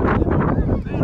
Oh!